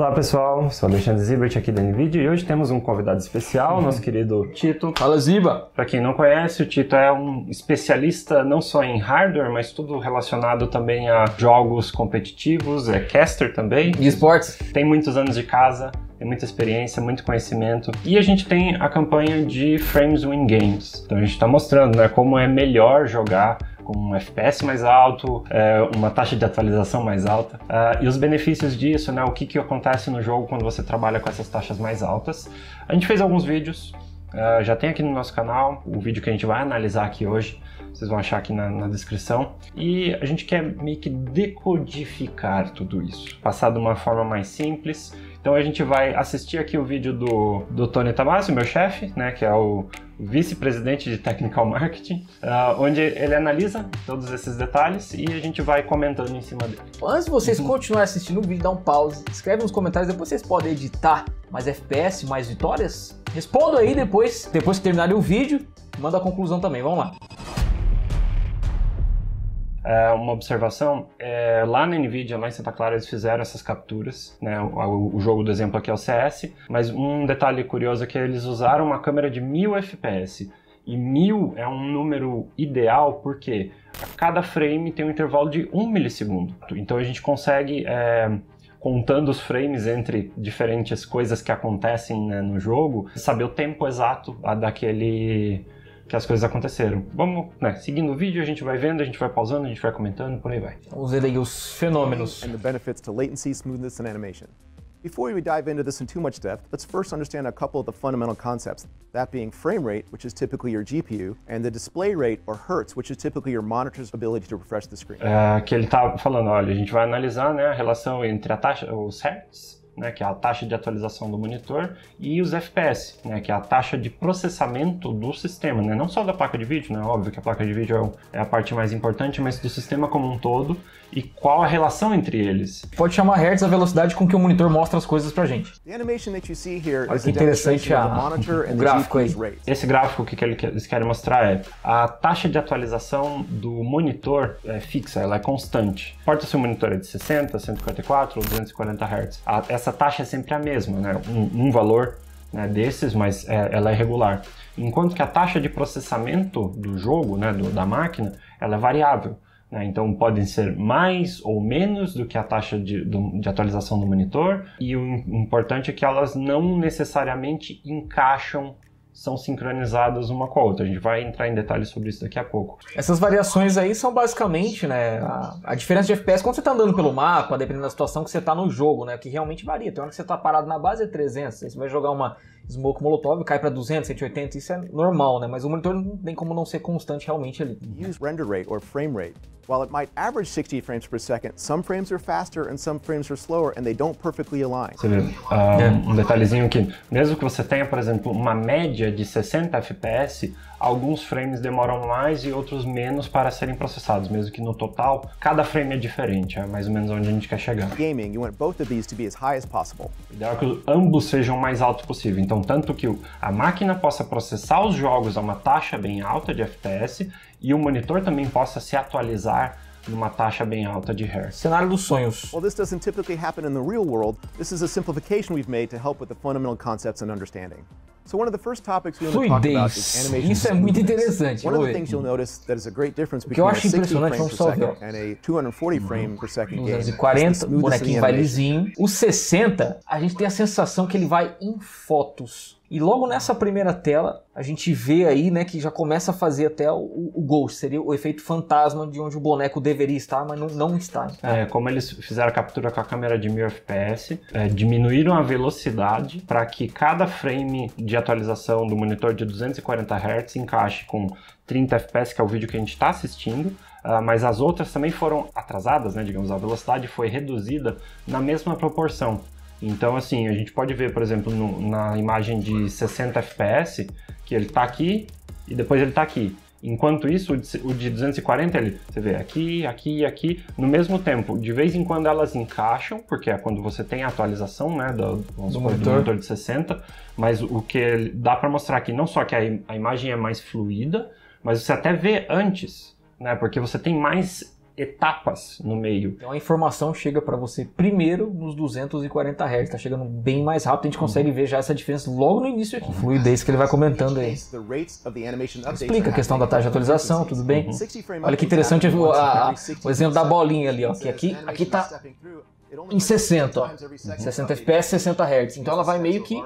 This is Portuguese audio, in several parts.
Olá pessoal, sou Alexandre Zibert aqui da NVIDIA e hoje temos um convidado especial, uhum. nosso querido Tito. Fala Ziba! Para quem não conhece, o Tito é um especialista não só em hardware, mas tudo relacionado também a jogos competitivos, é caster também. E esportes. Tem muitos anos de casa, tem muita experiência, muito conhecimento. E a gente tem a campanha de Frames Win Games. Então a gente está mostrando né, como é melhor jogar com um FPS mais alto, é, uma taxa de atualização mais alta. Uh, e os benefícios disso, né? O que, que acontece no jogo quando você trabalha com essas taxas mais altas. A gente fez alguns vídeos, uh, já tem aqui no nosso canal, o vídeo que a gente vai analisar aqui hoje. Vocês vão achar aqui na, na, descrição. E a gente quer meio que decodificar tudo isso, passar de uma forma mais simples. Então a gente vai assistir aqui o vídeo do, do Tony Tamasi, meu chefe, né, que é o vice-presidente de Technical Marketing, uh, onde ele analisa todos esses detalhes e a gente vai comentando em cima dele. Antes de vocês uhum. continuarem assistindo o vídeo, dá um pause, escreve nos comentários, depois vocês podem editar mais FPS, mais vitórias? Responda aí depois, depois que terminarem o vídeo, manda a conclusão também, vamos lá é, uma observação, é, lá na NVIDIA, lá em Santa Clara, eles fizeram essas capturas, né? O, o, jogo do exemplo aqui é o CS, mas um detalhe curioso é que eles usaram uma câmera de 1000 FPS. E 1000 é um número ideal porque a cada frame tem um intervalo de 1 milissegundo. Então a gente consegue, é, contando os frames entre diferentes coisas que acontecem né, no jogo, saber o tempo exato daquele que as coisas aconteceram. Vamos, né, seguindo o vídeo, a gente vai vendo, a gente vai pausando, a gente vai comentando, por aí vai. Vamos ver aí os fenômenos. And the benefits to latency, smoothness and animation. Before we dive into this in too much depth, let's first understand a couple of the fundamental concepts, that being frame rate, which is typically your GPU, and the display rate, or hertz, which is typically your monitor's ability to refresh the screen. É, que ele tá falando, olha, a gente vai analisar né, a relação entre a taxa, os hertz, né, que é a taxa de atualização do monitor, e os FPS, né, que é a taxa de processamento do sistema, né, não só da placa de vídeo, né, óbvio que a placa de vídeo é, é a parte mais importante, mas do sistema como um todo e qual a relação entre eles. Pode chamar Hertz a velocidade com que o monitor mostra as coisas pra gente. Olha que interessante a, o gráfico aí. Esse gráfico que eles querem mostrar é a taxa de atualização do monitor é fixa, ela é constante. Importa se o monitor é de 60, 144 ou 240 Hz. essa essa taxa é sempre a mesma, né? um, um valor né, desses, mas é, ela é regular. Enquanto que a taxa de processamento do jogo, né, do, da máquina, ela é variável. Né? Então podem ser mais ou menos do que a taxa de, de atualização do monitor, e o importante é que elas não necessariamente encaixam são sincronizadas uma com a outra. A gente vai entrar em detalhes sobre isso daqui a pouco. Essas variações aí são basicamente, né, a, a diferença de FPS quando você está andando pelo mapa, dependendo da situação que você está no jogo, né, que realmente varia. Tem hora que você está parado na base é 300, aí você vai jogar uma Smoke Molotov cai para 200, 180, isso é normal, né? Mas o monitor não tem como não ser constante realmente ali. Use render rate or frame rate. While it might average 60 frames per second, some frames are faster and some frames are slower and they don't perfectly align. Você vê, um, um detalhezinho aqui, mesmo que você tenha, por exemplo, uma média de 60 FPS, alguns frames demoram mais e outros menos para serem processados, mesmo que no total cada frame é diferente, é mais ou menos onde a gente quer chegar. Gaming, you want both of these to be as high as possible. O ideal é que ambos sejam o mais alto possível, então tanto que a máquina possa processar os jogos a uma taxa bem alta de FPS e o monitor também possa se atualizar numa taxa bem alta de hertz. Cenário dos sonhos. While this doesn't typically happen in the real world, this is a simplification we've made to help with the fundamental concepts and understanding. So one of the first topics we want to talk about is animation Isso é muito interessante. One of the things you'll notice that is a great difference between a 60 frame per second and a 240 frame per second game. 240, o bonequinho vai lisinho. O 60, a gente tem a sensação que ele vai em fotos. E logo nessa primeira tela, a gente vê aí, né, que já começa a fazer até o, o ghost, seria o efeito fantasma de onde o boneco deveria estar, mas não, não está. É, como eles fizeram a captura com a câmera de 1000 fps, é, diminuíram a velocidade para que cada frame de atualização do monitor de 240 Hz encaixe com 30 fps, que é o vídeo que a gente está assistindo, uh, mas as outras também foram atrasadas, né, digamos, a velocidade foi reduzida na mesma proporção. Então, assim, a gente pode ver, por exemplo, no, na imagem de 60 fps, que ele está aqui e depois ele está aqui. Enquanto isso, o de 240, ele, você vê aqui, aqui e aqui, no mesmo tempo. De vez em quando elas encaixam, porque é quando você tem a atualização né, do, do, supor, do de 60, mas o que dá para mostrar aqui, não só que a, a imagem é mais fluida, mas você até vê antes, né, porque você tem mais etapas no meio. Então a informação chega para você primeiro nos 240 Hz, tá chegando bem mais rápido, a gente consegue ver já essa diferença logo no início aqui. Fluidez que ele vai comentando aí. Explica a questão da taxa de atualização, tudo bem? Olha que interessante o, a, o exemplo da bolinha ali, ó, que aqui, aqui tá em 60, ó. 60 FPS, 60 Hz. Então ela vai meio que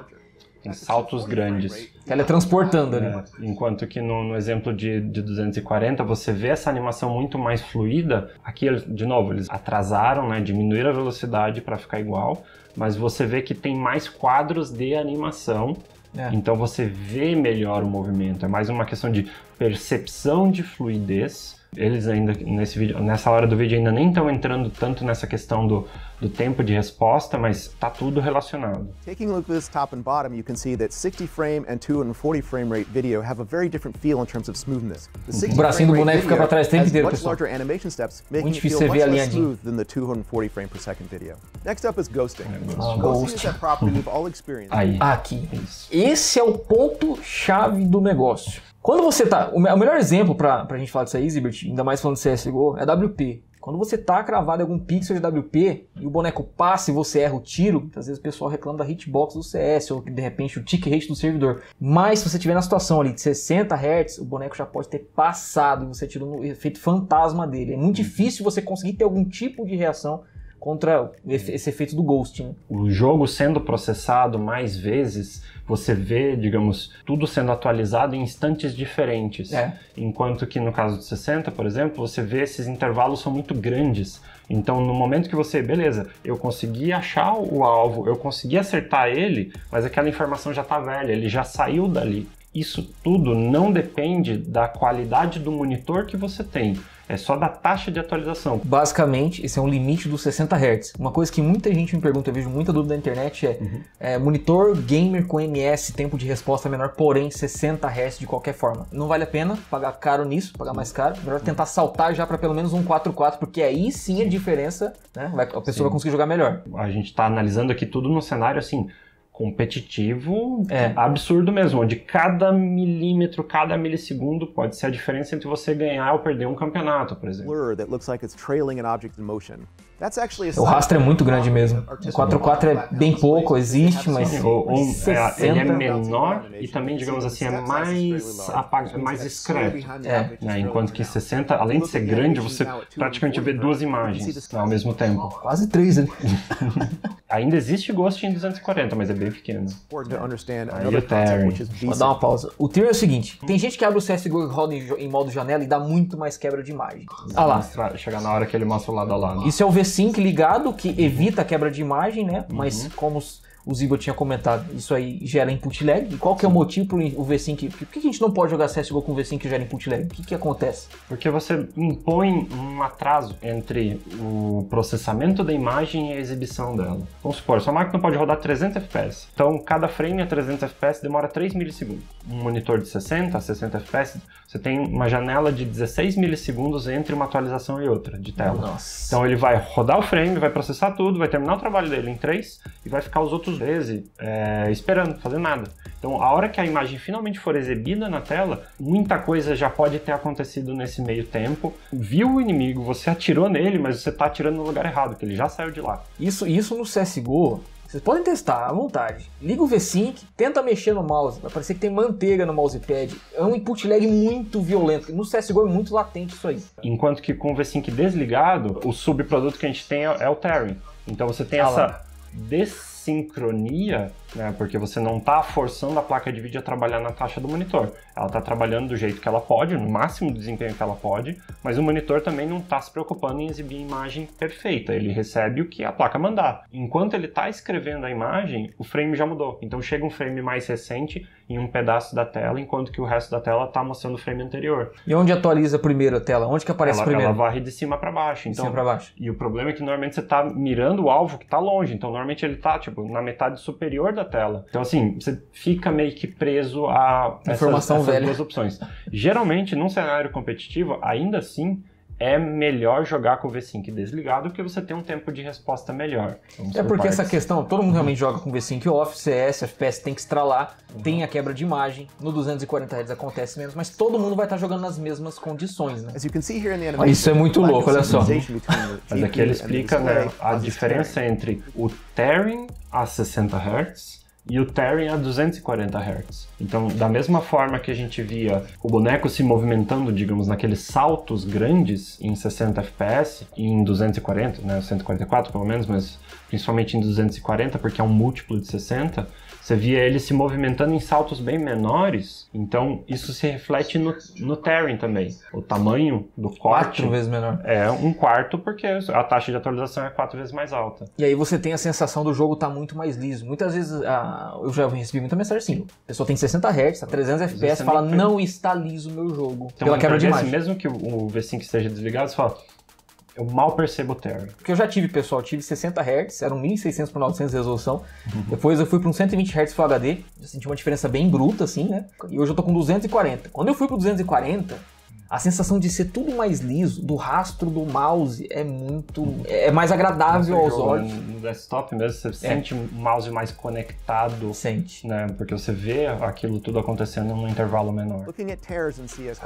saltos grandes. Teletransportando ali. É, enquanto que no, no exemplo de, de 240 você vê essa animação muito mais fluida. Aqui, de novo, eles atrasaram, né, diminuíram a velocidade para ficar igual, mas você vê que tem mais quadros de animação. É. Então você vê melhor o movimento. É mais uma questão de percepção de fluidez eles ainda nesse vídeo, nessa hora do vídeo ainda nem estão entrando tanto nessa questão do, do tempo de resposta, mas está tudo relacionado. Taking a look at this top and bottom, you can see that 60 frame and 240 frame rate video have a very different feel in terms of smoothness. The o bracinho do boneco fica para trás o tempo inteiro, pessoal. Animation steps, making Muito difícil você ver a linha smooth than the 240 frame per second video. Next up is ghosting. Ah, ghosting is property we've all experienced. Aí. Aqui. Esse é o ponto chave do negócio. Quando você tá. O melhor exemplo pra, pra gente falar disso aí, Zibert, ainda mais falando de CSGO, é WP. Quando você tá cravado em algum pixel de WP e o boneco passa e você erra o tiro, às vezes o pessoal reclama da hitbox do CS ou de repente o tick rate do servidor. Mas se você tiver na situação ali de 60 Hz, o boneco já pode ter passado e você tirou no efeito fantasma dele. É muito difícil você conseguir ter algum tipo de reação contra esse efeito do ghosting. O jogo sendo processado mais vezes você vê, digamos, tudo sendo atualizado em instantes diferentes. É. Enquanto que no caso do 60, por exemplo, você vê esses intervalos são muito grandes. Então, no momento que você, beleza, eu consegui achar o alvo, eu consegui acertar ele, mas aquela informação já está velha, ele já saiu dali. Isso tudo não depende da qualidade do monitor que você tem é só da taxa de atualização. Basicamente, esse é um limite dos 60 Hz. Uma coisa que muita gente me pergunta, eu vejo muita dúvida na internet é, uhum. é monitor gamer com MS, tempo de resposta menor, porém 60 Hz de qualquer forma. Não vale a pena pagar caro nisso, pagar mais caro. Melhor tentar saltar já para pelo menos um 4.4, porque aí sim a diferença, né? a pessoa sim. vai conseguir jogar melhor. A gente está analisando aqui tudo no cenário assim competitivo é. absurdo mesmo, onde cada milímetro, cada milissegundo pode ser a diferença entre você ganhar ou perder um campeonato, por exemplo. O rastro é muito grande mesmo. O 4x4 é bem pouco, existe, mas. O, um, é, ele é menor e também, digamos assim, é mais, apag... mais discreto. É. Né? Enquanto que 60, além de ser grande, você praticamente vê duas imagens ao mesmo tempo. Quase três, né? Ainda existe Ghost em 240, mas é bem pequeno. Aí o Terry. Vou dar uma pausa. O Terry é o seguinte: tem gente que abre o CSGO e roda em modo janela e dá muito mais quebra de imagem. Ah lá. Chegar na hora que ele mostra o lado a lado. Isso é o v Sync ligado, que evita a quebra de imagem, né? Uhum. Mas como o Ziba tinha comentado, isso aí gera input lag. E qual que é o motivo para o V-Sync? Por que a gente não pode jogar CSGO com V-Sync que gera input lag? O que, que acontece? Porque você impõe um atraso entre o processamento da imagem e a exibição dela. Vamos supor, sua máquina pode rodar 300 FPS. Então, cada frame a 300 FPS demora 3 milissegundos. Um monitor de 60 a 60 FPS, você tem uma janela de 16 milissegundos entre uma atualização e outra de tela. Nossa. Então, ele vai rodar o frame, vai processar tudo, vai terminar o trabalho dele em 3 e vai ficar os outros vezes é, esperando, fazendo nada. Então, a hora que a imagem finalmente for exibida na tela, muita coisa já pode ter acontecido nesse meio tempo. Viu o inimigo, você atirou nele, mas você está atirando no lugar errado, que ele já saiu de lá. Isso, isso no CSGO vocês podem testar à vontade. Liga o V-Sync, tenta mexer no mouse. Vai parecer que tem manteiga no mousepad. É um input lag muito violento. No CSGO é muito latente isso aí. Enquanto que com o V-Sync desligado, o subproduto que a gente tem é, é o Terry. Então você tem ah, essa sincronia, né, porque você não está forçando a placa de vídeo a trabalhar na taxa do monitor. Ela está trabalhando do jeito que ela pode, no máximo de desempenho que ela pode, mas o monitor também não está se preocupando em exibir a imagem perfeita. Ele recebe o que a placa mandar. Enquanto ele está escrevendo a imagem, o frame já mudou. Então chega um frame mais recente em um pedaço da tela, enquanto que o resto da tela está mostrando o frame anterior. E onde atualiza primeiro a tela? Onde que aparece ela, primeiro? Ela varre de cima para baixo. Então, de cima para baixo. E o problema é que normalmente você está mirando o alvo que está longe. Então normalmente ele está tipo na metade superior da tela. Então assim você fica meio que preso a informação essas, essas duas opções. Geralmente num cenário competitivo, ainda assim é melhor jogar com o V5 desligado porque você tem um tempo de resposta melhor. é porque essa questão, todo mundo realmente joga com V5 off, CS, FPS tem que estralar, uhum. tem a quebra de imagem, no 240 Hz acontece menos, mas todo mundo vai estar jogando nas mesmas condições, né? Isso é muito louco, olha só. Mas aqui ele explica né, a diferença entre o tearing a 60 Hz e o tearing a 240 Hz. Então, da mesma forma que a gente via o boneco se movimentando, digamos, naqueles saltos grandes em 60 FPS em 240, né, 144 pelo menos, mas principalmente em 240 porque é um múltiplo de 60, você via ele se movimentando em saltos bem menores, então isso se reflete no, no tearing também. O tamanho do corte quatro vezes menor. é um quarto porque a taxa de atualização é quatro vezes mais alta. E aí você tem a sensação do jogo estar tá muito mais liso. Muitas vezes ah, eu já recebi muita mensagem assim: a pessoa tem 60 Hz, a 300 FPS, fala não está liso o meu jogo. Então, pela quebra de imagem. Mesmo que o V5 esteja desligado, você fala eu mal percebo o Terry. Porque eu já tive, pessoal, tive 60 Hz, era um 1600 por 900 de resolução. Uhum. Depois eu fui para um 120 Hz Full HD, eu senti uma diferença bem bruta, assim, né? E hoje eu tô com 240. Quando eu fui pro 240, a sensação de ser tudo mais liso, do rastro do mouse, é muito. é mais agradável aos olhos. No desktop mesmo, você é. sente o mouse mais conectado. Sente. Né? Porque você vê aquilo tudo acontecendo num intervalo menor.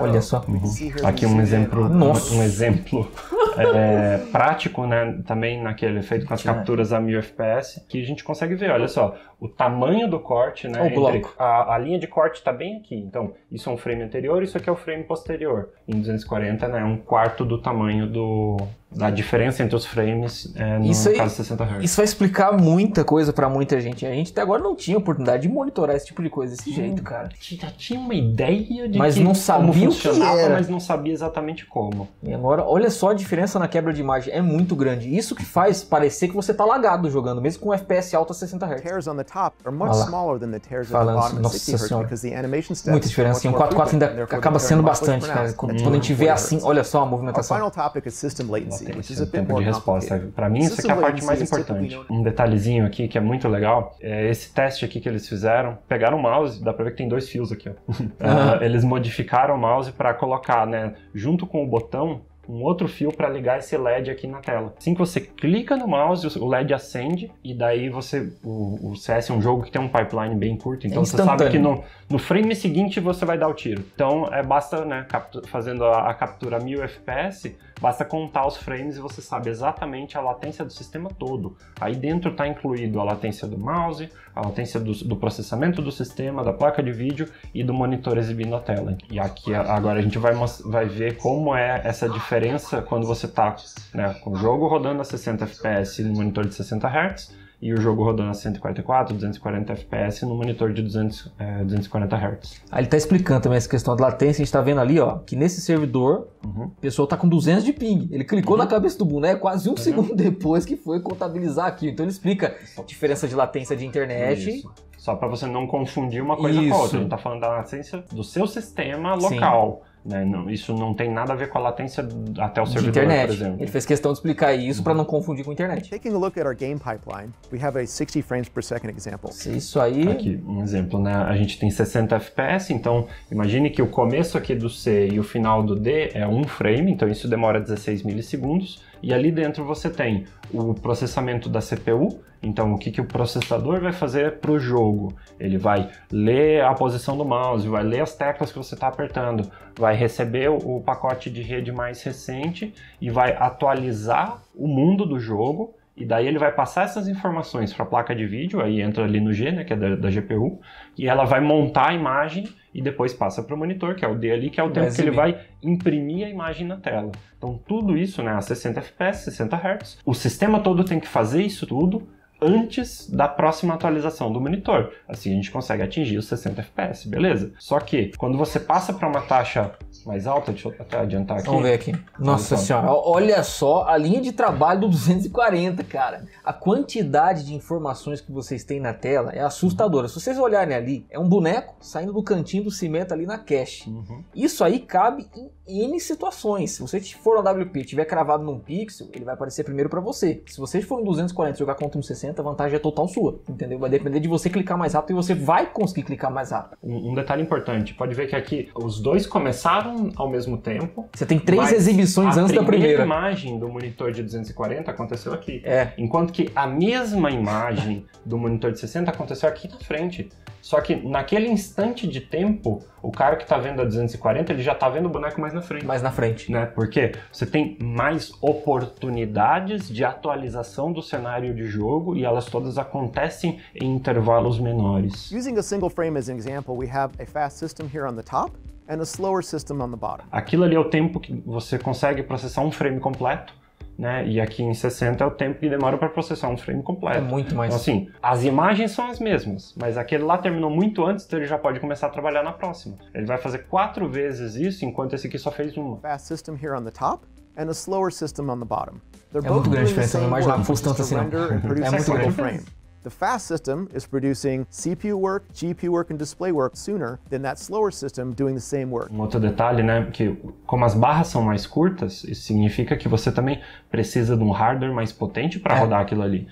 Olha só. Uhum. Aqui um exemplo. Nossa. Um exemplo é, prático, né? Também naquele efeito com as capturas a 1000 FPS, que a gente consegue ver, olha só, o tamanho do corte, né? O bloco. A, a linha de corte está bem aqui. Então, isso é um frame anterior, isso aqui é o frame posterior. Em 240, né? É um quarto do tamanho do, da diferença entre os frames é, no isso aí, caso 60 Hz. Isso vai explicar muita coisa para muita gente. A gente até agora não tinha oportunidade de monitorar esse tipo de coisa desse jeito, cara. A gente já tinha uma ideia de mas que, não sabia como funcionava, mas não sabia exatamente como. E agora, olha só a diferença na quebra de imagem, é muito grande. Isso que faz parecer que você tá lagado jogando, mesmo com FPS alto a 60 Hz. Tears on the top are much smaller than the tears at the bottom at 60 Hz because the animation steps Muita diferença. Em 4.4 ainda acaba sendo bastante, cara. Quando, quando a gente vê assim, olha só a movimentação. Our final topic is system latency, is a bit more de resposta. Para mim, isso aqui é a parte mais importante. Um detalhezinho aqui que é muito legal, é esse teste aqui que eles fizeram, pegaram o mouse, dá pra ver que tem dois fios aqui, ó. Uhum. eles modificaram o mouse para colocar, né, junto com o botão, um outro fio para ligar esse LED aqui na tela. Assim que você clica no mouse, o LED acende e daí você. O, o CS é um jogo que tem um pipeline bem curto, então é você sabe que no, no frame seguinte você vai dar o tiro. Então é basta, né, fazendo a, a captura 1000 FPS, basta contar os frames e você sabe exatamente a latência do sistema todo. Aí dentro está incluído a latência do mouse, a latência do, do, processamento do sistema, da placa de vídeo e do monitor exibindo a tela. E aqui agora a gente vai, vai ver como é essa diferença quando você está né, com o jogo rodando a 60 FPS no monitor de 60 Hz e o jogo rodando a 144, 240 FPS no monitor de 200, é, 240 Hz. Aí ele está explicando também essa questão da latência, a gente está vendo ali, ó, que nesse servidor uhum. o pessoal está com 200 de ping. Ele clicou uhum. na cabeça do boneco quase um uhum. segundo depois que foi contabilizar aqui. Então ele explica a diferença de latência de internet. Isso. Só para você não confundir uma coisa Isso. com a outra. A gente está falando da latência do seu sistema local. Sim. Né? Não, isso não tem nada a ver com a latência até o de servidor, internet. por exemplo. Ele fez questão de explicar isso uhum. para não confundir com a internet. Taking a look at our game pipeline, we have a 60 frames per second example. Isso aí. Aqui, um exemplo, né? A gente tem 60 FPS, então imagine que o começo aqui do C e o final do D é um frame, então isso demora 16 milissegundos. E ali dentro você tem o processamento da CPU. Então, o que, que o processador vai fazer para o jogo? Ele vai ler a posição do mouse, vai ler as teclas que você está apertando, vai receber o pacote de rede mais recente e vai atualizar o mundo do jogo e daí ele vai passar essas informações para a placa de vídeo, aí entra ali no G, né, que é da, da, GPU, e ela vai montar a imagem e depois passa para o monitor, que é o D ali, que é o tempo que ele vai imprimir a imagem na tela. Então tudo isso, né, a 60 FPS, 60 Hz, o sistema todo tem que fazer isso tudo antes da próxima atualização do monitor. Assim a gente consegue atingir os 60 FPS, beleza? Só que quando você passa para uma taxa mais alta, deixa eu até adiantar aqui. Vamos ver aqui. Nossa senhora, olha só a linha de trabalho do 240, cara. A quantidade de informações que vocês têm na tela é assustadora. Se vocês olharem ali, é um boneco saindo do cantinho do cimento ali na cache. Uhum. Isso aí cabe em N situações. Se você for no WP e tiver cravado num pixel, ele vai aparecer primeiro para você. Se você for no 240 jogar contra um 60, 60, a vantagem é total sua, entendeu? Vai depender de você clicar mais rápido e você vai conseguir clicar mais rápido. Um, um detalhe importante, pode ver que aqui os dois começaram ao mesmo tempo. Você tem três exibições antes da primeira. A imagem do monitor de 240 aconteceu aqui. É. Enquanto que a mesma imagem do monitor de 60 aconteceu aqui na frente. Só que naquele instante de tempo, o cara que está vendo a 240, ele já está vendo o boneco mais na frente. Mais na frente. Né? Porque você tem mais oportunidades de atualização do cenário de jogo e elas todas acontecem em intervalos menores. Using a single frame as an example, we have a fast system here on the top and a slower system on the bottom. Aquilo ali é o tempo que você consegue processar um frame completo né? E aqui em 60 é o tempo que demora para processar um frame completo. É muito mais. Então, assim, as imagens são as mesmas, mas aquele lá terminou muito antes, então ele já pode começar a trabalhar na próxima. Ele vai fazer quatro vezes isso, enquanto esse aqui só fez uma. Fast system here on the top and a slower system on the bottom. They're é muito grande a diferença, eu não imaginava que fosse tanto assim não. É muito grande. The fast system is producing CPU work, GPU work and display work sooner than that slower system doing the same work. Um outro detalhe, né, que como as barras são mais curtas, isso significa que você também precisa de um hardware mais potente para é. rodar aquilo ali.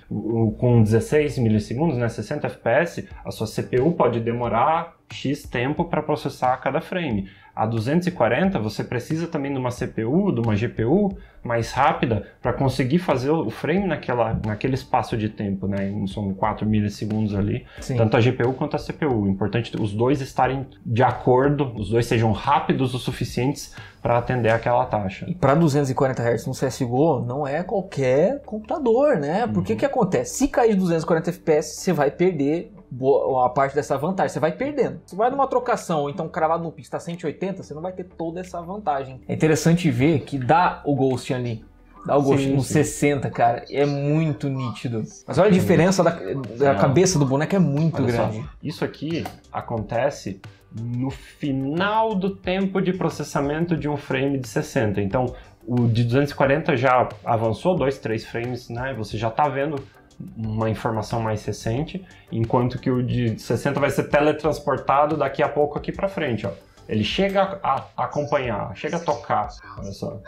Com 16 milissegundos, né, 60 FPS, a sua CPU pode demorar X tempo para processar cada frame. A 240 você precisa também de uma CPU, de uma GPU mais rápida para conseguir fazer o frame naquela, naquele espaço de tempo, né? São 4 milissegundos ali, Sim. tanto a GPU quanto a CPU. O importante é os dois estarem de acordo, os dois sejam rápidos o suficientes para atender aquela taxa. E para 240 Hz no CSGO não é qualquer computador, né? Porque o uhum. que acontece? Se cair de 240 FPS, você vai perder a parte dessa vantagem. Você vai perdendo. Se vai numa trocação, ou então cravado no pix está 180, você não vai ter toda essa vantagem. É interessante ver que dá o Ghost ali. Dá o Ghost sim, no sim. 60, cara. É muito nítido. Mas olha a diferença da, da cabeça do boneco, é muito olha grande. Só, isso aqui acontece no final do tempo de processamento de um frame de 60. Então, o de 240 já avançou dois, três frames, né? Você já está vendo uma informação mais recente, enquanto que o de 60 vai ser teletransportado daqui a pouco aqui para frente, ó. Ele chega a, acompanhar, chega a tocar, olha só.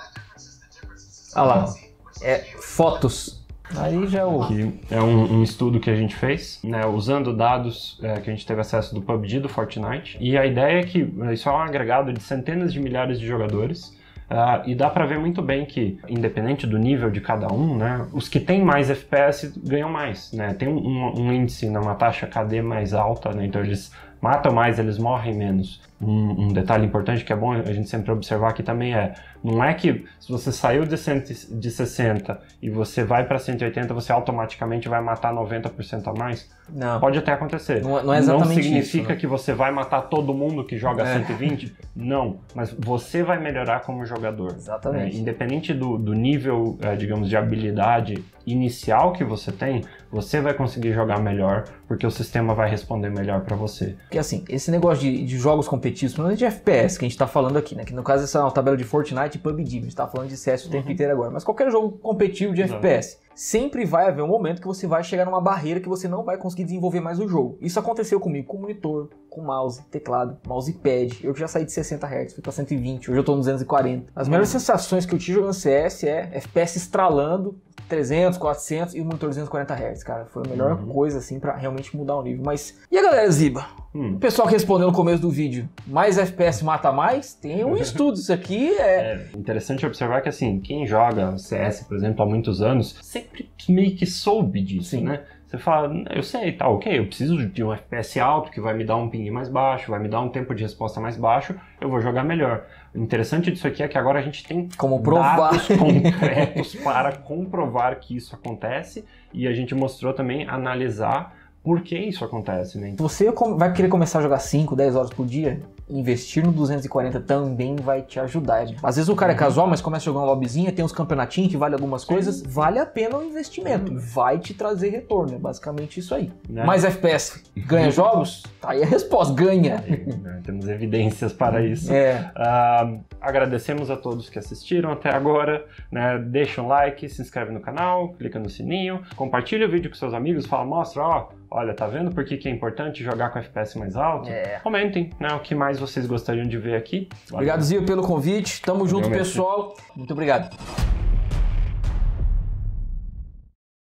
Olha lá, é fotos. Aí já é o... Aqui é um, um, estudo que a gente fez, né, usando dados é, que a gente teve acesso do PUBG, do Fortnite, e a ideia é que isso é um agregado de centenas de milhares de jogadores, Uh, e dá para ver muito bem que, independente do nível de cada um, né, os que têm mais FPS ganham mais. Né? Tem um, um índice numa taxa KD mais alta, né? então eles matam mais, eles morrem menos. Um, um, detalhe importante que é bom a gente sempre observar aqui também é, não é que se você saiu de, cento, de 60 e você vai para 180, você automaticamente vai matar 90% a mais. Não. Pode até acontecer. Não, não é exatamente Não significa isso, né? que você vai matar todo mundo que joga é. 120. Não. Mas você vai melhorar como jogador. Exatamente. É, independente do, do nível, é, digamos, de habilidade inicial que você tem, você vai conseguir jogar melhor, porque o sistema vai responder melhor para você. Porque assim, esse negócio de, de jogos competitivos, pelo menos de FPS que a gente tá falando aqui, né? Que no caso essa é uma tabela de Fortnite e PUBG, a gente tá falando de CS o tempo uhum. inteiro agora. Mas qualquer jogo competitivo de FPS, sempre vai haver um momento que você vai chegar numa barreira que você não vai conseguir desenvolver mais o jogo. Isso aconteceu comigo com monitor, com mouse, teclado, mousepad. Eu já saí de 60 Hz, fui pra 120, hoje eu tô no 240. As melhores sensações que eu tive jogando CS é FPS estralando, 300, 400 e o monitor 240 Hz, cara. Foi a melhor uhum. coisa, assim, para realmente mudar o nível. Mas, e a galera Ziba? Hum. O pessoal que respondeu no começo do vídeo, mais FPS mata mais? Tem um estudo, isso aqui é... é... interessante observar que, assim, quem joga CS, por exemplo, há muitos anos, sempre meio que soube disso, Sim. né? Você fala, eu sei, tá ok, eu preciso de um FPS alto que vai me dar um ping mais baixo, vai me dar um tempo de resposta mais baixo, eu vou jogar melhor. O interessante disso aqui é que agora a gente tem como provar dados concretos para comprovar que isso acontece e a gente mostrou também analisar por que isso acontece, né? Você vai querer começar a jogar 5, 10 horas por dia? Investir no 240 também vai te ajudar. Às vezes o cara é uhum. casual, mas começa a jogar uma lobbyzinha, tem uns campeonatinhos que vale algumas coisas, vale a pena o investimento, uhum. vai te trazer retorno, é basicamente isso aí. Né? Mais FPS, ganha jogos? Tá aí a resposta, ganha. né? Temos evidências para isso. É. Uh, agradecemos a todos que assistiram até agora, né? deixa um like, se inscreve no canal, clica no sininho, compartilha o vídeo com seus amigos, fala, mostra, ó, olha, tá vendo por que, que é importante jogar com FPS mais alto? É. Comentem, né, o que mais vocês gostariam de ver aqui. Valeu. Obrigado, Zio, pelo convite. Tamo junto, pessoal. Muito obrigado.